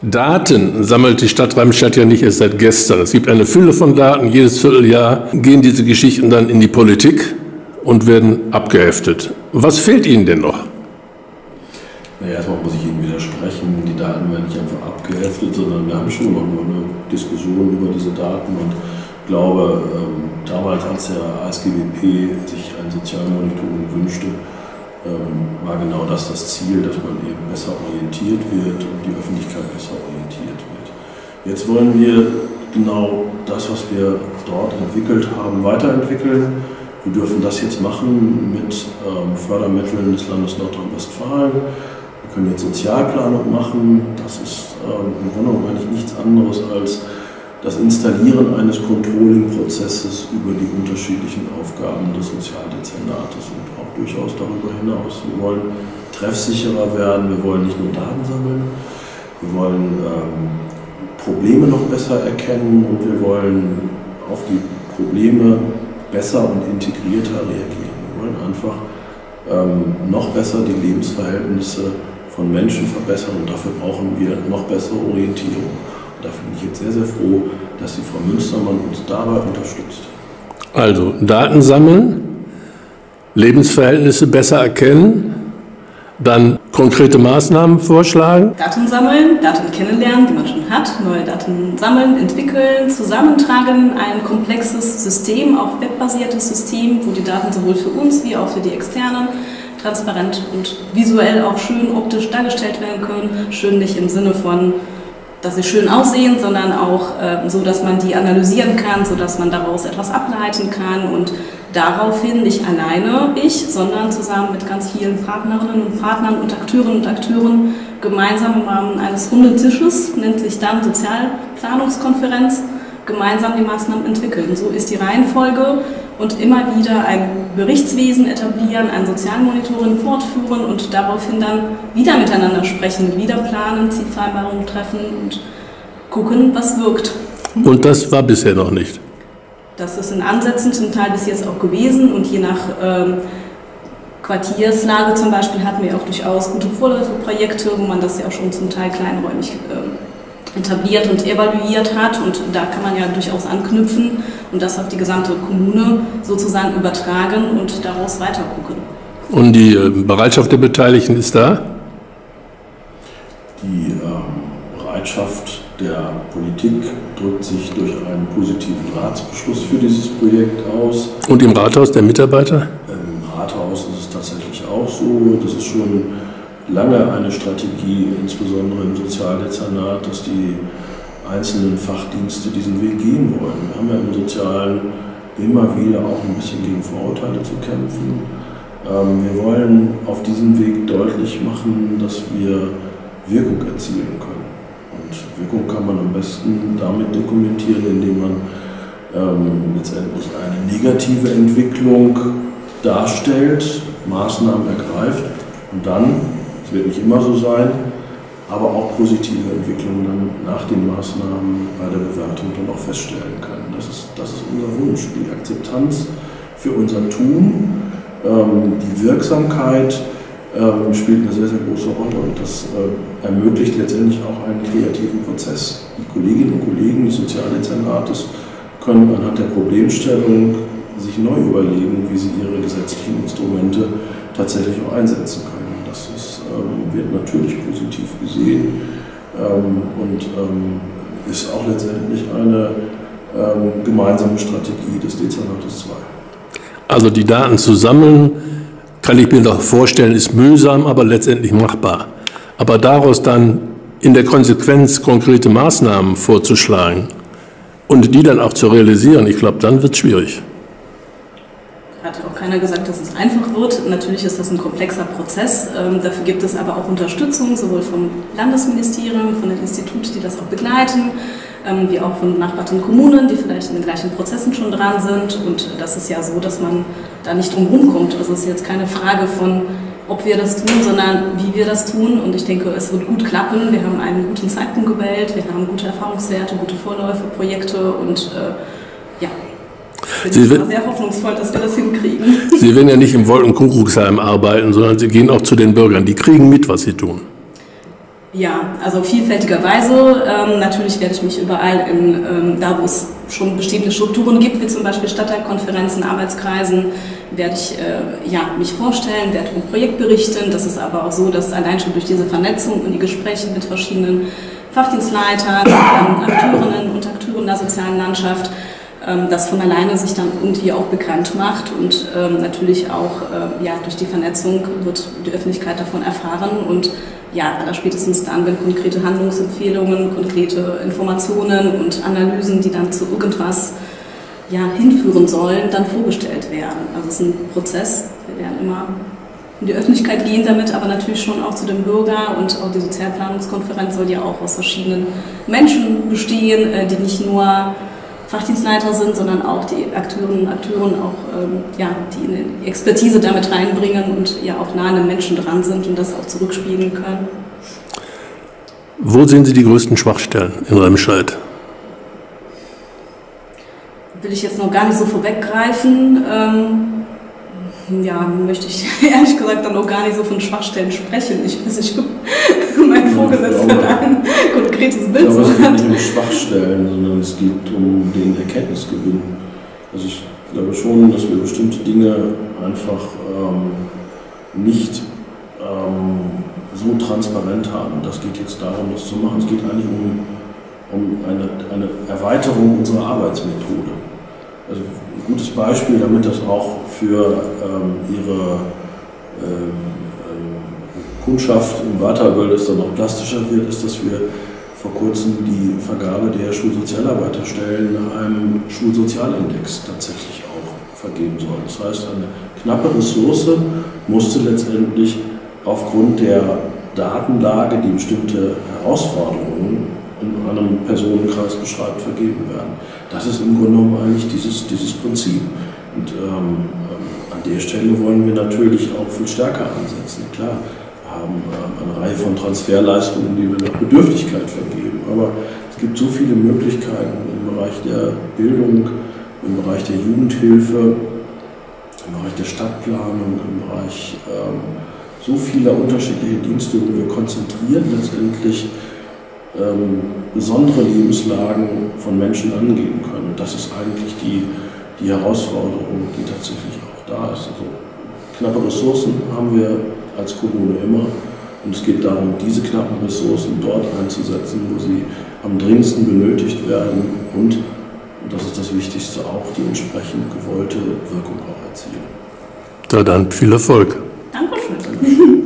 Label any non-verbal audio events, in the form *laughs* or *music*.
Daten sammelt die Stadt Remscheid ja nicht erst seit gestern. Es gibt eine Fülle von Daten. Jedes Vierteljahr gehen diese Geschichten dann in die Politik und werden abgeheftet. Was fehlt Ihnen denn noch? Naja, erstmal muss ich Ihnen widersprechen. Die Daten werden nicht einfach abgeheftet, sondern wir haben schon noch eine Diskussion über diese Daten und glaube, ähm, damals, als der ASGWP sich ein Sozialmonitoring wünschte, ähm, war genau das das Ziel, dass man eben besser orientiert wird und die Öffentlichkeit. Jetzt wollen wir genau das, was wir dort entwickelt haben, weiterentwickeln. Wir dürfen das jetzt machen mit ähm, Fördermitteln des Landes Nordrhein-Westfalen. Wir können jetzt Sozialplanung machen. Das ist ähm, im Grunde genommen eigentlich nichts anderes als das Installieren eines Controlling-Prozesses über die unterschiedlichen Aufgaben des Sozialdezernates und auch durchaus darüber hinaus. Wir wollen treffsicherer werden, wir wollen nicht nur Daten sammeln, wir wollen ähm, Probleme noch besser erkennen und wir wollen auf die Probleme besser und integrierter reagieren. Wir wollen einfach ähm, noch besser die Lebensverhältnisse von Menschen verbessern und dafür brauchen wir noch bessere Orientierung. Und da bin ich jetzt sehr, sehr froh, dass die Frau Münstermann uns dabei unterstützt. Also Daten sammeln, Lebensverhältnisse besser erkennen, dann konkrete Maßnahmen vorschlagen. Daten sammeln, Daten kennenlernen, die man schon hat, neue Daten sammeln, entwickeln, zusammentragen, ein komplexes System, auch webbasiertes System, wo die Daten sowohl für uns wie auch für die Externen transparent und visuell auch schön optisch dargestellt werden können. Schön nicht im Sinne von dass sie schön aussehen, sondern auch äh, so, dass man die analysieren kann, so dass man daraus etwas ableiten kann und daraufhin nicht alleine ich, sondern zusammen mit ganz vielen Partnerinnen und Partnern und Akteurinnen und Akteuren gemeinsam im Rahmen eines Rundetisches, nennt sich dann Sozialplanungskonferenz, gemeinsam die Maßnahmen entwickeln. So ist die Reihenfolge und immer wieder ein Berichtswesen etablieren, ein Sozialmonitoring fortführen und daraufhin dann wieder miteinander sprechen, wieder planen, Zielvereinbarungen treffen und gucken, was wirkt. Und das war bisher noch nicht. Das ist in Ansätzen zum Teil bis jetzt auch gewesen und je nach ähm, Quartierslage zum Beispiel hatten wir auch durchaus gute Vorläuferprojekte, wo man das ja auch schon zum Teil kleinräumig ähm, etabliert und evaluiert hat. Und da kann man ja durchaus anknüpfen und das auf die gesamte Kommune sozusagen übertragen und daraus weitergucken. Und die äh, Bereitschaft der Beteiligten ist da? Die ähm, Bereitschaft der Politik drückt sich durch einen positiven Ratsbeschluss für dieses Projekt aus. Und im Rathaus der Mitarbeiter? Im Rathaus ist es tatsächlich auch so. Das ist schon lange eine Strategie, insbesondere im Sozialdezernat, dass die einzelnen Fachdienste diesen Weg gehen wollen. Wir haben ja im Sozialen immer wieder auch ein bisschen gegen Vorurteile zu kämpfen. Ähm, wir wollen auf diesem Weg deutlich machen, dass wir Wirkung erzielen können. Und Wirkung kann man am besten damit dokumentieren, indem man ähm, letztendlich eine negative Entwicklung darstellt, Maßnahmen ergreift und dann es wird nicht immer so sein, aber auch positive Entwicklungen dann nach den Maßnahmen bei der Bewertung dann auch feststellen können. Das ist, das ist unser Wunsch, die Akzeptanz für unser Tun, ähm, die Wirksamkeit ähm, spielt eine sehr, sehr große Rolle und das äh, ermöglicht letztendlich auch einen kreativen Prozess. Die Kolleginnen und Kollegen des Sozialdezernates können anhand der Problemstellung sich neu überlegen, wie sie ihre gesetzlichen Instrumente tatsächlich auch einsetzen können. Das ist, ähm, wird natürlich positiv gesehen ähm, und ähm, ist auch letztendlich eine ähm, gemeinsame Strategie des Dezernates 2. Also die Daten zu sammeln, kann ich mir doch vorstellen, ist mühsam, aber letztendlich machbar. Aber daraus dann in der Konsequenz konkrete Maßnahmen vorzuschlagen und die dann auch zu realisieren, ich glaube, dann wird es schwierig hat auch keiner gesagt, dass es einfach wird. Natürlich ist das ein komplexer Prozess. Ähm, dafür gibt es aber auch Unterstützung, sowohl vom Landesministerium, von den Instituten, die das auch begleiten, ähm, wie auch von benachbarten Kommunen, die vielleicht in den gleichen Prozessen schon dran sind. Und das ist ja so, dass man da nicht drum rumkommt. Also es ist jetzt keine Frage von, ob wir das tun, sondern wie wir das tun. Und ich denke, es wird gut klappen. Wir haben einen guten Zeitpunkt gewählt, wir haben gute Erfahrungswerte, gute Vorläufe, Projekte und äh, ja, bin Sie ich sehr hoffnungsvoll, dass wir das hinkriegen. Sie werden ja nicht im Wolkenkuckucksheim arbeiten, sondern Sie gehen auch zu den Bürgern. Die kriegen mit, was Sie tun. Ja, also vielfältigerweise. Ähm, natürlich werde ich mich überall in, ähm, da wo es schon bestehende Strukturen gibt, wie zum Beispiel Stadtteilkonferenzen, Arbeitskreisen, werde ich äh, ja, mich vorstellen, werde ein Projekt berichten. Das ist aber auch so, dass allein schon durch diese Vernetzung und die Gespräche mit verschiedenen Fachdienstleitern, ähm, Akteurinnen und Akteuren der sozialen Landschaft, ähm, das von alleine sich dann irgendwie auch bekannt macht und ähm, natürlich auch äh, ja, durch die Vernetzung wird die Öffentlichkeit davon erfahren und ja, spätestens dann, wenn konkrete Handlungsempfehlungen, konkrete Informationen und Analysen, die dann zu irgendwas ja, hinführen sollen, dann vorgestellt werden. Also es ist ein Prozess, wir werden immer in die Öffentlichkeit gehen damit, aber natürlich schon auch zu dem Bürger und auch die Sozialplanungskonferenz soll ja auch aus verschiedenen Menschen bestehen, äh, die nicht nur Fachdienstleiter sind, sondern auch die Akteurinnen und Akteure auch, ähm, ja, die eine Expertise damit reinbringen und ja auch nah an den Menschen dran sind und das auch zurückspiegeln können. Wo sehen Sie die größten Schwachstellen in Remscheid? Will ich jetzt noch gar nicht so vorweggreifen. Ähm, ja, möchte ich *laughs* ehrlich gesagt dann auch gar nicht so von Schwachstellen sprechen. Ich weiß nicht, *laughs* mein Vorgesetzter da nicht um Schwachstellen, sondern es geht um den Erkenntnisgewinn. Also ich glaube schon, dass wir bestimmte Dinge einfach ähm, nicht ähm, so transparent haben. Das geht jetzt darum, das zu machen. Es geht eigentlich um, um eine, eine Erweiterung unserer Arbeitsmethode. Also ein gutes Beispiel, damit das auch für ähm, ihre ähm, ähm, Kundschaft im Waterwöldes dann auch plastischer wird, ist, dass wir vor kurzem die Vergabe der Schulsozialarbeiterstellen nach einem Schulsozialindex tatsächlich auch vergeben sollen. Das heißt, eine knappe Ressource musste letztendlich aufgrund der Datenlage, die bestimmte Herausforderungen in einem Personenkreis beschreibt, vergeben werden. Das ist im Grunde genommen eigentlich dieses, dieses Prinzip. Und ähm, ähm, an der Stelle wollen wir natürlich auch viel stärker ansetzen. Klar, haben ähm, eine Reihe von Transferleistungen, die wir nach Bedürftigkeit vergeben. Aber es gibt so viele Möglichkeiten im Bereich der Bildung, im Bereich der Jugendhilfe, im Bereich der Stadtplanung, im Bereich ähm, so vieler unterschiedlicher Dienste, wo wir konzentrieren letztendlich ähm, besondere Lebenslagen von Menschen angehen können. Und das ist eigentlich die, die Herausforderung, die tatsächlich auch da ist. Also knappe Ressourcen haben wir als Kommune immer. Und es geht darum, diese knappen Ressourcen dort einzusetzen, wo sie am dringendsten benötigt werden und, und das ist das Wichtigste, auch die entsprechend gewollte Wirkung auch erzielen. Da dann viel Erfolg. Dankeschön.